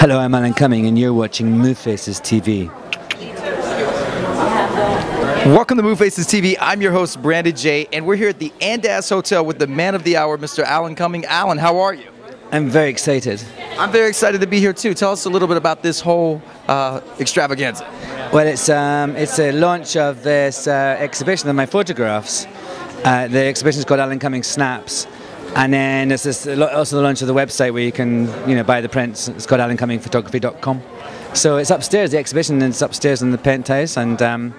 Hello, I'm Alan Cumming, and you're watching Moo Faces TV. Welcome to Moo Faces TV. I'm your host, Brandon J, and we're here at the Andaz Hotel with the man of the hour, Mr. Alan Cumming. Alan, how are you? I'm very excited. I'm very excited to be here too. Tell us a little bit about this whole uh, extravaganza. Well, it's um, it's a launch of this uh, exhibition of my photographs. Uh, the exhibition is called Alan Cumming Snaps, and then there's this, also the launch of the website where you can you know buy the prints. It's called AlanCummingPhotography.com. So it's upstairs, the exhibition, and it's upstairs in the penthouse, and um,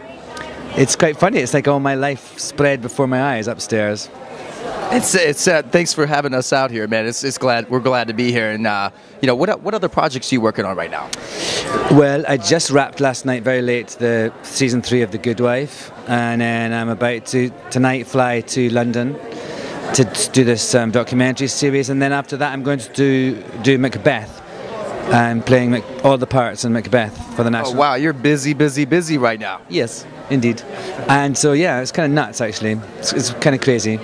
it's quite funny. It's like all my life spread before my eyes upstairs. It's it's uh, thanks for having us out here, man. It's, it's glad we're glad to be here. And uh, you know, what what other projects are you working on right now? Well, I just wrapped last night, very late, the season three of The Good Wife, and then I'm about to tonight fly to London to do this um, documentary series, and then after that, I'm going to do do Macbeth. I'm playing Mac- all the parts in Macbeth for the national. Oh national. wow, you're busy, busy, busy right now. Yes, indeed. And so yeah, it's kind of nuts actually. It's, it's kind of crazy.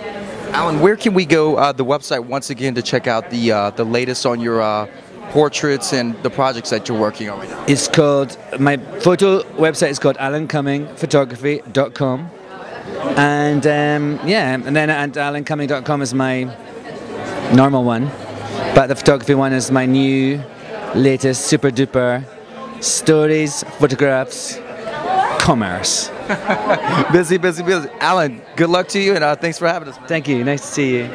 Alan, where can we go? Uh, the website once again to check out the uh, the latest on your uh, portraits and the projects that you're working on right now. It's called my photo website is called AlanCummingPhotography.com, and um, yeah, and then and AlanCumming.com is my normal one, but the photography one is my new, latest super duper stories, photographs, commerce. busy, busy, busy. Alan, good luck to you, and uh, thanks for having us. man. Thank you. Nice to see you.